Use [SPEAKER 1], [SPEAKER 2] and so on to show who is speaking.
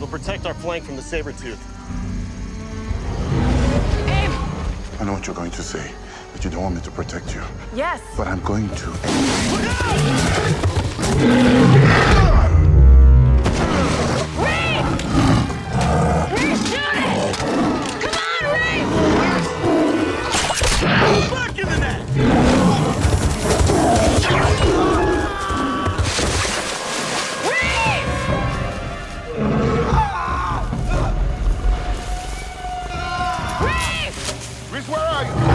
[SPEAKER 1] It'll protect our flank from the saber tooth.
[SPEAKER 2] Abe!
[SPEAKER 3] I know what you're going to say, that you don't want me to protect you.
[SPEAKER 2] Yes.
[SPEAKER 3] But I'm going to. Where are you?